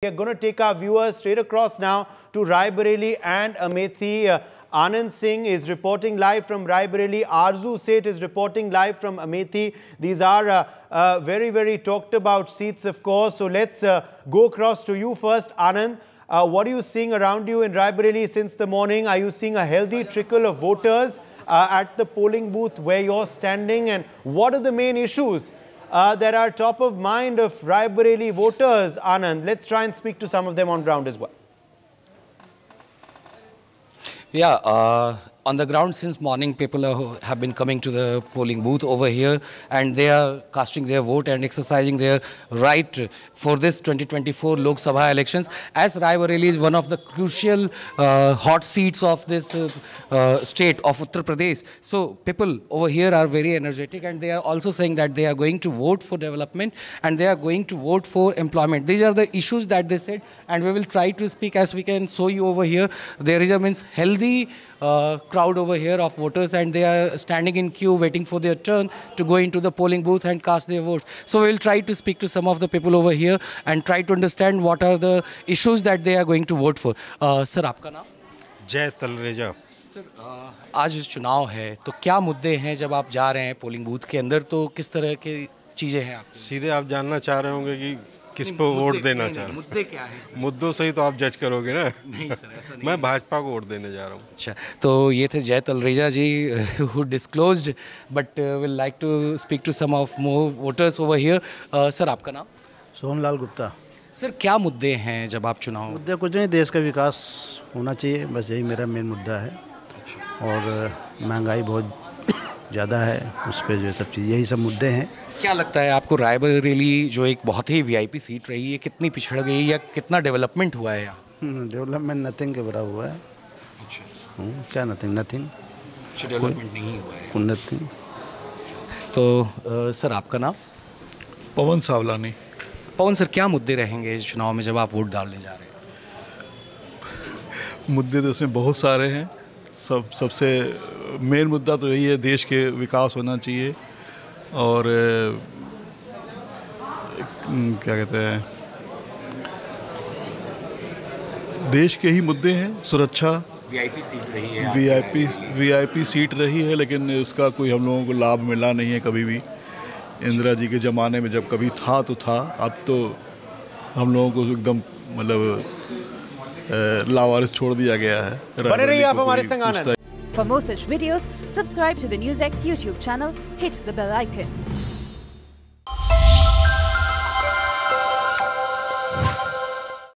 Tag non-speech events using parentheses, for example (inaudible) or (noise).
We are going to take our viewers straight across now to Raebareli and Amethi. Uh, Anand Singh is reporting live from Raebareli. Arzu Seth is reporting live from Amethi. These are uh, uh, very, very talked about seats, of course. So let's uh, go across to you first, Anand. Uh, what are you seeing around you in Raebareli since the morning? Are you seeing a healthy trickle of voters uh, at the polling booth where you're standing? And what are the main issues uh, that are top of mind of Raebareli voters, Anand. Let's try and speak to some of them on ground as well. Yeah, uh, on the ground since morning, people are, have been coming to the polling booth over here and they are casting their vote and exercising their right for this 2024 Lok Sabha elections. As Raebareli is one of the crucial uh, hot seats of this uh, uh, state of Uttar Pradesh. So people over here are very energetic and they are also saying that they are going to vote for development and they are going to vote for employment. These are the issues that they said and we will try to speak as we can show you over here. There is a means healthy uh, crowd over here of voters and they are standing in queue waiting for their turn to go into the polling booth and cast their votes. So we'll try to speak to some of the people over here and try to understand what are the issues that they are going to vote for. Uh, sir, आपका नाम जय Talreja sir uh, आज चुनाव है तो क्या मुद्दे हैं जब आप जा रहे हैं पोलिंग बूथ के अंदर तो किस तरह की चीज़ें हैं आप सीधे आप जानना चाह रहे होंगे कि किस पे वोट देना चाह रहे मुद्दे क्या है (laughs) मुद्दों से ही तो आप जज करोगे ना। नहीं सर ऐसा (laughs) नहीं मैं भाजपा को वोट देने जा रहा हूँ। अच्छा तो ये थे Jai Talreja ji who disclosed but will like to speak to some of more voters over here sir आपका नाम? सोमलाल गुप्ता। सर क्या मुद्दे हैं जब आप चुनाव? मुद्दे कुछ नहीं देश का विकास होना चाहिए बस यही मेरा मेन मुद्दा है। और महँगाई बहुत ज़्यादा है उस पर जो है सब चीज़ यही सब मुद्दे हैं। क्या लगता है आपको रायबरेली जो एक बहुत ही वीआईपी सीट रही है कितनी पिछड़ गई या कितना डेवलपमेंट हुआ है यहाँ? डेवलपमेंट नथिंग के बड़ा हुआ है। अच्छा। हम्म, क्या नथिंग नथिंग डेवलपमेंट नहीं हुआ है। नथिंग तो सर आपका नाम? पवन सावलानी। पवन सर क्या मुद्दे रहेंगे इस चुनाव में जब आप वोट डालने जा रहे हैं? मुद्दे तो इसमें बहुत सारे हैं। सब सबसे मेन मुद्दा तो यही है देश के विकास होना चाहिए और क्या कहते हैं देश के ही मुद्दे हैं सुरक्षा वीआईपी सीट रही है वीआईपी वीआईपी सीट रही है लेकिन इसका कोई हम लोगों को लाभ मिला नहीं है कभी भी। इंदिरा जी के ज़माने में जब कभी था तो था। अब तो हम लोगों को एकदम मतलब लावारिस छोड़ दिया गया है। बने रहिए आप हमारे संग आनंद। For more such videos, subscribe to the NewsX YouTube channel, hit the bell icon.